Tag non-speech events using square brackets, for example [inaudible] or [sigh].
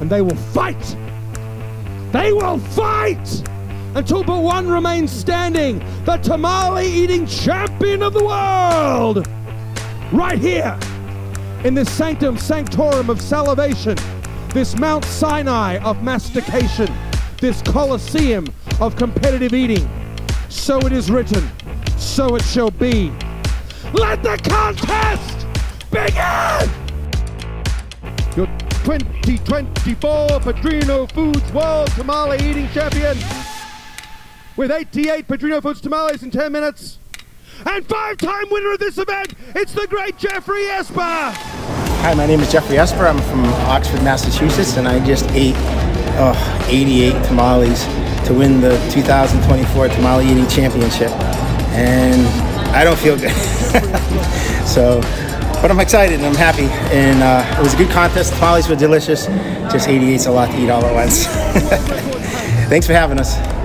and they will fight. They will fight until but one remains standing the tamale eating champion of the world. Right here in this sanctum sanctorum of salivation, this Mount Sinai of mastication, this Colosseum of competitive eating. So it is written, so it shall be. Let the contest begin! Your 2024 Padrino Foods World Tamale Eating Champion with 88 Padrino Foods tamales in 10 minutes. And five-time winner of this event, it's the great Geoffrey Esper. Hi, my name is Geoffrey Esper. I'm from Oxford, Massachusetts, and I just ate oh, 88 tamales to win the 2024 Tamale Eating Championship. And I don't feel good. [laughs] so, but I'm excited and I'm happy. And uh, it was a good contest. The tamales were delicious. Just 88's a lot to eat all at once. [laughs] Thanks for having us.